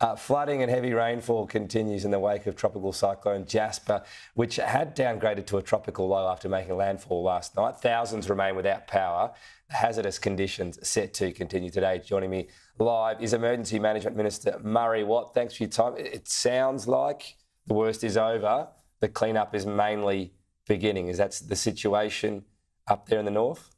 Uh, flooding and heavy rainfall continues in the wake of tropical cyclone Jasper, which had downgraded to a tropical low after making landfall last night. Thousands remain without power. The hazardous conditions set to continue today. Joining me live is Emergency Management Minister Murray Watt. Thanks for your time. It sounds like the worst is over. The cleanup is mainly beginning. Is that the situation up there in the north?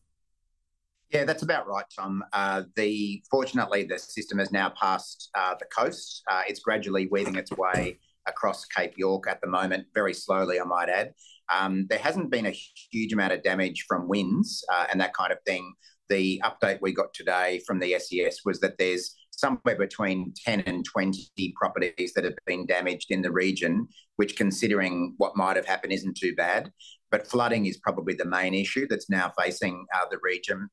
Yeah, that's about right, Tom. Uh, the fortunately, the system has now passed uh, the coast. Uh, it's gradually weaving its way across Cape York at the moment, very slowly, I might add. Um, there hasn't been a huge amount of damage from winds uh, and that kind of thing. The update we got today from the SES was that there's somewhere between 10 and 20 properties that have been damaged in the region, which, considering what might have happened, isn't too bad. But flooding is probably the main issue that's now facing uh, the region.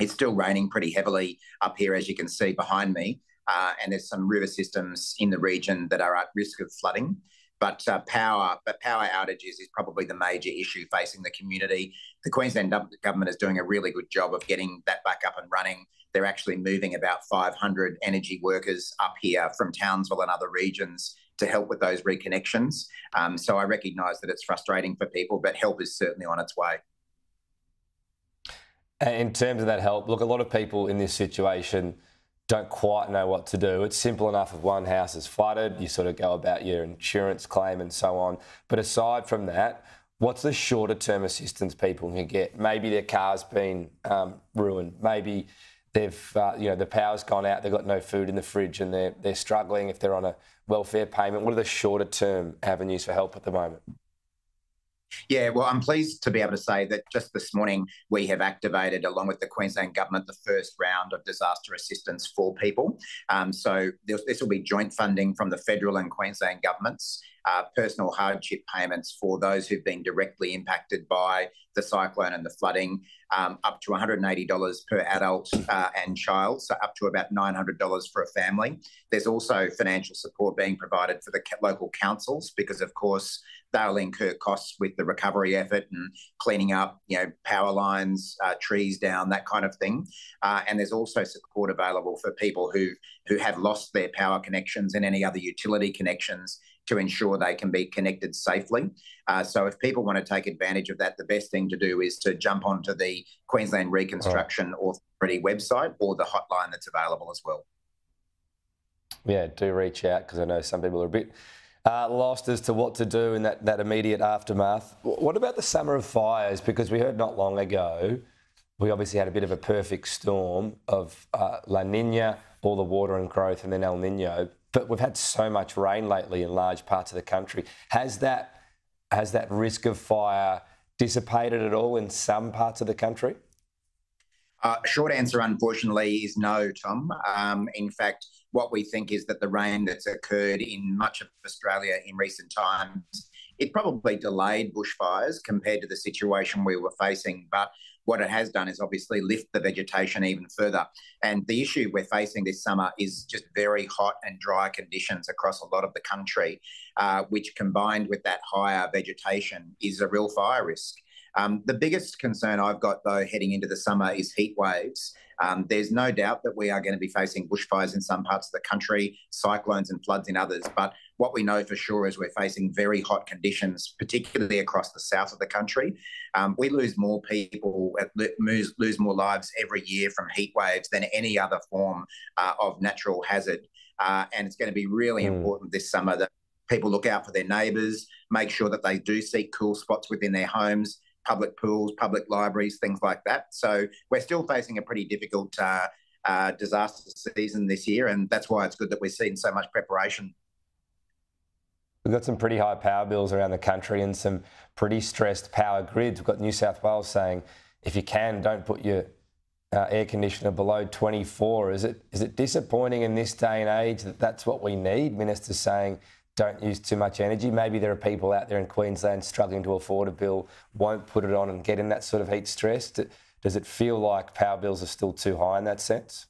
It's still raining pretty heavily up here, as you can see behind me, uh, and there's some river systems in the region that are at risk of flooding. But uh, power, but power outages is probably the major issue facing the community. The Queensland government is doing a really good job of getting that back up and running. They're actually moving about 500 energy workers up here from Townsville and other regions to help with those reconnections. Um, so I recognise that it's frustrating for people, but help is certainly on its way. In terms of that help, look, a lot of people in this situation don't quite know what to do. It's simple enough if one house is flooded, you sort of go about your insurance claim and so on. But aside from that, what's the shorter term assistance people can get? Maybe their car's been um, ruined. Maybe they've, uh, you know, the power's gone out, they've got no food in the fridge and they're, they're struggling if they're on a welfare payment. What are the shorter term avenues for help at the moment? Yeah, well, I'm pleased to be able to say that just this morning we have activated, along with the Queensland Government, the first round of disaster assistance for people. Um, so this, this will be joint funding from the federal and Queensland governments uh, personal hardship payments for those who've been directly impacted by the cyclone and the flooding, um, up to $180 per adult uh, and child, so up to about $900 for a family. There's also financial support being provided for the local councils because, of course, they'll incur costs with the recovery effort and cleaning up, you know, power lines, uh, trees down, that kind of thing. Uh, and there's also support available for people who who have lost their power connections and any other utility connections to ensure they can be connected safely. Uh, so, if people want to take advantage of that, the best thing to do is to jump onto the Queensland Reconstruction oh. Authority website or the hotline that's available as well. Yeah, do reach out because I know some people are a bit uh, lost as to what to do in that, that immediate aftermath. What about the summer of fires? Because we heard not long ago, we obviously had a bit of a perfect storm of uh, La Nina, all the water and growth, and then El Nino but we've had so much rain lately in large parts of the country. Has that has that risk of fire dissipated at all in some parts of the country? Uh, short answer, unfortunately, is no, Tom. Um, in fact, what we think is that the rain that's occurred in much of Australia in recent times, it probably delayed bushfires compared to the situation we were facing. But what it has done is obviously lift the vegetation even further. And the issue we're facing this summer is just very hot and dry conditions across a lot of the country, uh, which combined with that higher vegetation is a real fire risk. Um, the biggest concern I've got, though, heading into the summer is heat waves. Um, there's no doubt that we are going to be facing bushfires in some parts of the country, cyclones and floods in others. But what we know for sure is we're facing very hot conditions, particularly across the south of the country. Um, we lose more people, lose, lose more lives every year from heat waves than any other form uh, of natural hazard. Uh, and it's going to be really mm. important this summer that people look out for their neighbours, make sure that they do seek cool spots within their homes, public pools, public libraries, things like that. So we're still facing a pretty difficult uh, uh, disaster season this year, and that's why it's good that we're seeing so much preparation. We've got some pretty high power bills around the country and some pretty stressed power grids. We've got New South Wales saying, if you can, don't put your uh, air conditioner below 24. Is it is it disappointing in this day and age that that's what we need? Ministers saying don't use too much energy. Maybe there are people out there in Queensland struggling to afford a bill, won't put it on and get in that sort of heat stress. Does it feel like power bills are still too high in that sense?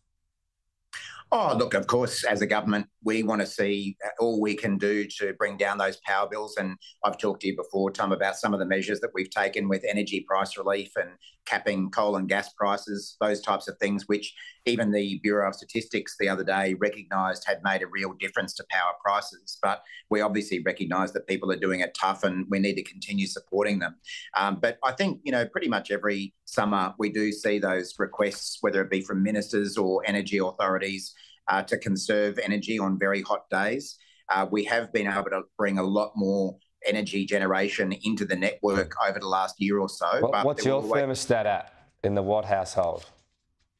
Oh, look, of course, as a government, we want to see all we can do to bring down those power bills. And I've talked to you before, Tom, about some of the measures that we've taken with energy price relief and capping coal and gas prices, those types of things, which even the Bureau of Statistics the other day recognised had made a real difference to power prices. But we obviously recognise that people are doing it tough and we need to continue supporting them. Um, but I think, you know, pretty much every summer we do see those requests, whether it be from ministers or energy authorities, uh, to conserve energy on very hot days. Uh, we have been able to bring a lot more energy generation into the network over the last year or so. What, what's your thermostat at in the Watt household?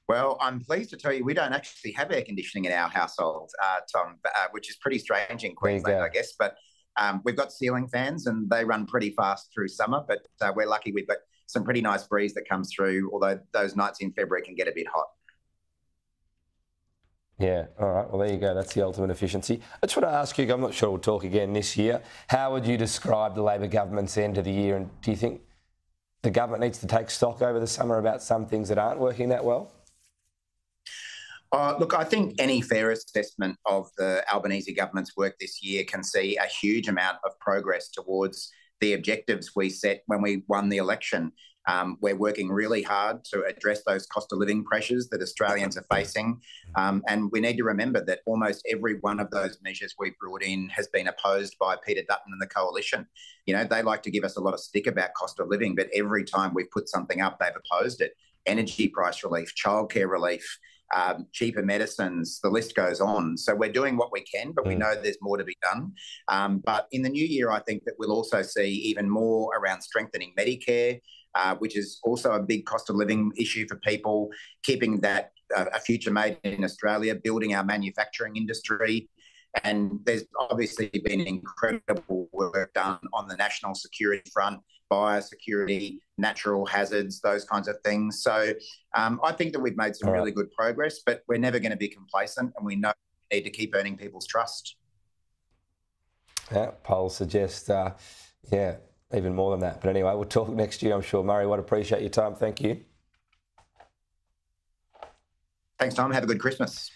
Well, I'm pleased to tell you we don't actually have air conditioning in our household, uh, Tom, uh, which is pretty strange in Queensland, I guess. But um, we've got ceiling fans and they run pretty fast through summer, but uh, we're lucky we've got some pretty nice breeze that comes through, although those nights in February can get a bit hot. Yeah, all right. Well, there you go. That's the ultimate efficiency. I just want to ask you, I'm not sure we'll talk again this year. How would you describe the Labor government's end of the year? And do you think the government needs to take stock over the summer about some things that aren't working that well? Uh, look, I think any fair assessment of the Albanese government's work this year can see a huge amount of progress towards the objectives we set when we won the election. Um, we're working really hard to address those cost of living pressures that Australians are facing. Um, and we need to remember that almost every one of those measures we brought in has been opposed by Peter Dutton and the coalition. You know, they like to give us a lot of stick about cost of living, but every time we've put something up, they've opposed it. Energy price relief, childcare relief, um, cheaper medicines, the list goes on. So we're doing what we can, but we mm. know there's more to be done. Um, but in the new year, I think that we'll also see even more around strengthening Medicare, uh, which is also a big cost of living issue for people, keeping that uh, a future made in Australia, building our manufacturing industry. And there's obviously been incredible work done on the national security front, biosecurity, natural hazards, those kinds of things. So um, I think that we've made some really good progress, but we're never going to be complacent and we know we need to keep earning people's trust. Yeah, polls suggest, uh, yeah, even more than that. But anyway, we'll talk next year, I'm sure. Murray, would appreciate your time. Thank you. Thanks, Tom. Have a good Christmas.